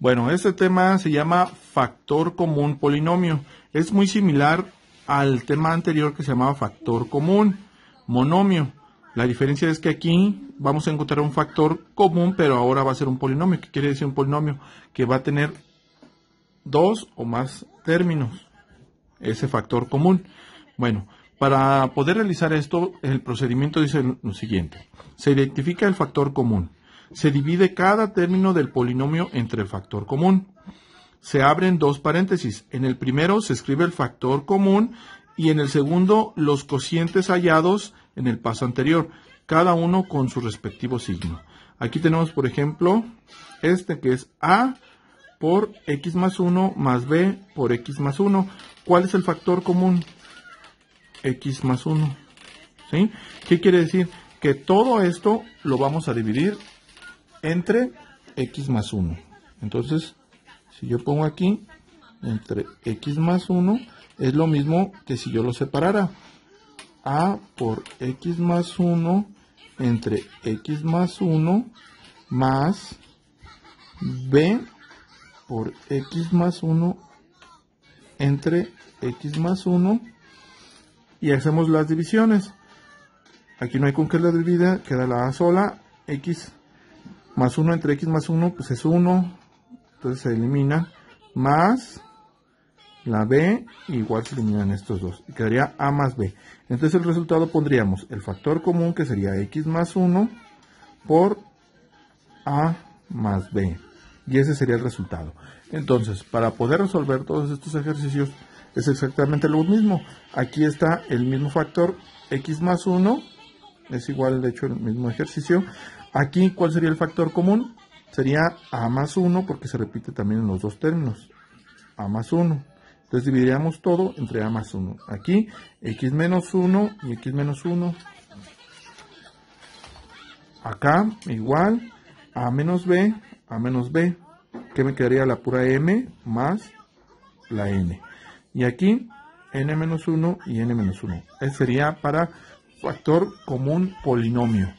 Bueno, este tema se llama factor común polinomio. Es muy similar al tema anterior que se llamaba factor común monomio. La diferencia es que aquí vamos a encontrar un factor común, pero ahora va a ser un polinomio. ¿Qué quiere decir un polinomio? Que va a tener dos o más términos. Ese factor común. Bueno, para poder realizar esto, el procedimiento dice lo siguiente. Se identifica el factor común. Se divide cada término del polinomio entre el factor común. Se abren dos paréntesis. En el primero se escribe el factor común y en el segundo los cocientes hallados en el paso anterior, cada uno con su respectivo signo. Aquí tenemos, por ejemplo, este que es A por X más 1 más B por X más 1. ¿Cuál es el factor común? X más 1. ¿Sí? ¿Qué quiere decir? Que todo esto lo vamos a dividir entre X más 1. Entonces, si yo pongo aquí entre X más 1, es lo mismo que si yo lo separara. A por X más 1 entre X más 1 más B por X más 1 entre X más 1 y hacemos las divisiones. Aquí no hay con qué la divida, queda la A sola, X más 1 entre X más 1 pues es 1, entonces se elimina, más la B, igual se eliminan estos dos, y quedaría A más B. Entonces el resultado pondríamos el factor común que sería X más 1 por A más B. Y ese sería el resultado. Entonces, para poder resolver todos estos ejercicios, es exactamente lo mismo. Aquí está el mismo factor x más 1, es igual de hecho el mismo ejercicio. Aquí, ¿cuál sería el factor común? Sería a más 1 porque se repite también en los dos términos. a más 1. Entonces dividiríamos todo entre a más 1. Aquí x menos 1 y x menos 1. Acá igual a menos b, a menos b. Que me quedaría la pura m más la n. Y aquí n-1 y n-1. Ese sería para factor común polinomio.